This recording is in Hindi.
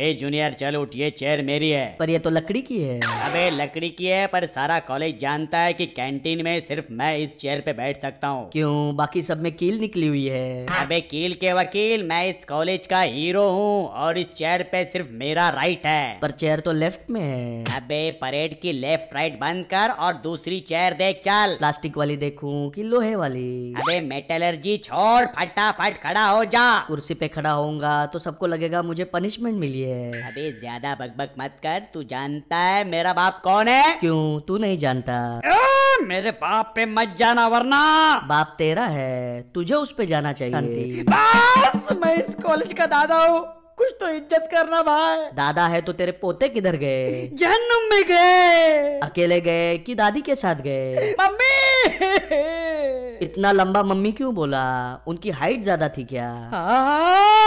ए जूनियर चल उठ ये चेयर मेरी है। पर ये तो लकड़ी की है। अबे लकड़ी की है पर सारा कॉलेज जानता है कि कैंटीन में सिर्फ़ मैं इस चेयर पे बैठ सकता हूँ। क्यों? बाकी सब में कील निकली हुई है। अबे कील के वकील मैं इस कॉलेज का हीरो हूँ और इस चेयर पे सिर्फ़ मेरा राइट है। पर चेयर तो लेफ़्ट में है। अबे परेड की लेफ़्ट राइट बंद कर और दूसरी चेयर देख चल। प्लास्टिक वाली देखूँ की लोहे वाली? अबे मेटलर्जी छोड़ फटाफट खड़ा हो जा। कुर्सी पे खड़ा होऊँगा तो सबको लगेगा मुझे पनिशमेंट मिली है। अबे ज़्यादा बकबक मत कर तू जानता है मेरा बाप कौन है? क्यों? तू नहीं जानता। ए, मेरे बाप पे मत जाना वरना। बाप तेरा है तुझे उस पे जाना चाहिए। बस मैं इस कॉलेज का दादा हूँ। कुछ तो इज़्ज़त करना भाई। दादा है तो तेरे पोते किधर गए? जन्म में गए। अकेले गए कि दादी के साथ गए? मम्मी! इतना लंबा मम्मी क्यों बोला? उनकी हाइट ज़्यादा थी क्या? हाँ